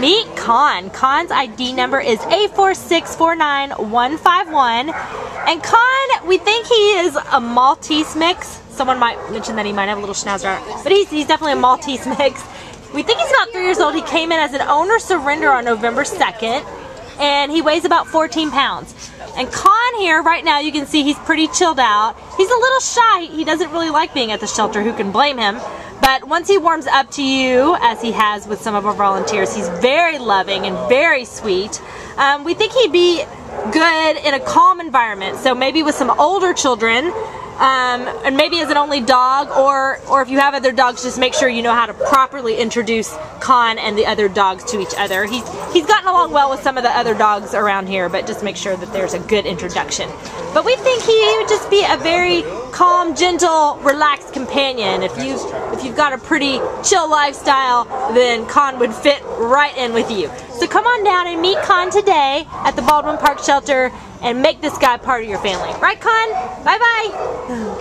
meet Kahn. Kahn's ID number is A4649151. And Kahn, we think he is a Maltese mix. Someone might mention that he might have a little schnauzer, but he's, he's definitely a Maltese mix. We think he's about three years old. He came in as an owner surrender on November 2nd, and he weighs about 14 pounds. And Kahn here, right now, you can see he's pretty chilled out. He's a little shy. He doesn't really like being at the shelter. Who can blame him? But once he warms up to you, as he has with some of our volunteers, he's very loving and very sweet. Um, we think he'd be good in a calm environment. So maybe with some older children, um, and maybe as an only dog, or or if you have other dogs, just make sure you know how to properly introduce Kahn and the other dogs to each other. He's he's gotten along well with some of the other dogs around here, but just make sure that there's a good introduction. But we think he would just be a very calm, gentle, relaxed companion. If you if you've got a pretty chill lifestyle, then Kahn would fit right in with you. So come on down and meet Kahn today at the Baldwin Park Shelter and make this guy part of your family. Right, Kahn? Bye bye.